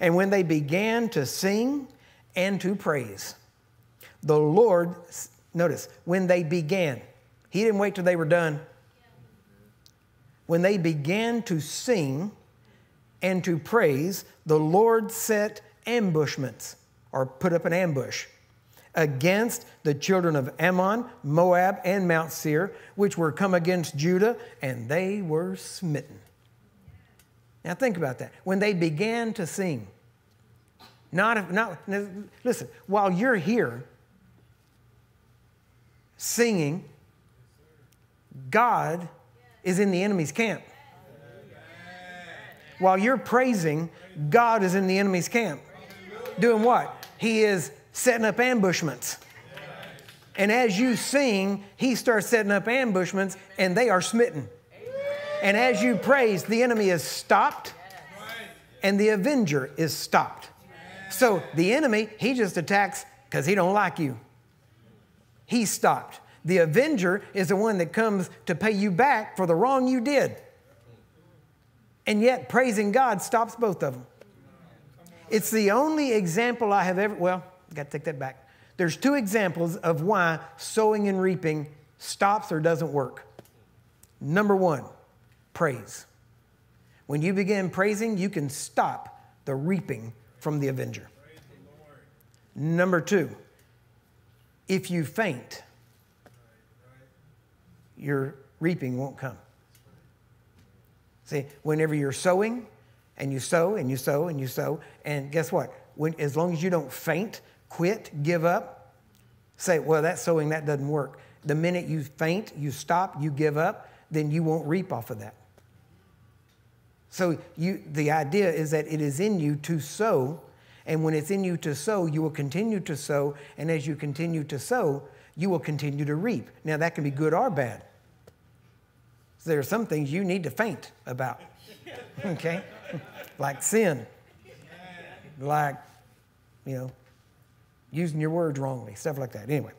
And when they began to sing and to praise, the Lord, notice, when they began, He didn't wait till they were done. When they began to sing and to praise, the Lord set ambushments or put up an ambush against the children of Ammon, Moab, and Mount Seir, which were come against Judah, and they were smitten. Now think about that. When they began to sing, not, not listen, while you're here singing, God is in the enemy's camp. While you're praising, God is in the enemy's camp. Doing what? He is setting up ambushments. And as you sing, he starts setting up ambushments and they are smitten. And as you praise, the enemy is stopped and the avenger is stopped. So the enemy, he just attacks because he don't like you. He's stopped. The avenger is the one that comes to pay you back for the wrong you did. And yet, praising God stops both of them. It's the only example I have ever, well, got to take that back. There's two examples of why sowing and reaping stops or doesn't work. Number one, praise. When you begin praising, you can stop the reaping from the avenger. Number two, if you faint, your reaping won't come. See, whenever you're sowing and you sow and you sow and you sow, and guess what? When, as long as you don't faint, quit, give up, say, well, that sowing, that doesn't work. The minute you faint, you stop, you give up, then you won't reap off of that. So you, the idea is that it is in you to sow, and when it's in you to sow, you will continue to sow, and as you continue to sow, you will continue to reap. Now, that can be good or bad. So there are some things you need to faint about, okay? like sin, like, you know, using your words wrongly, stuff like that. Anyway.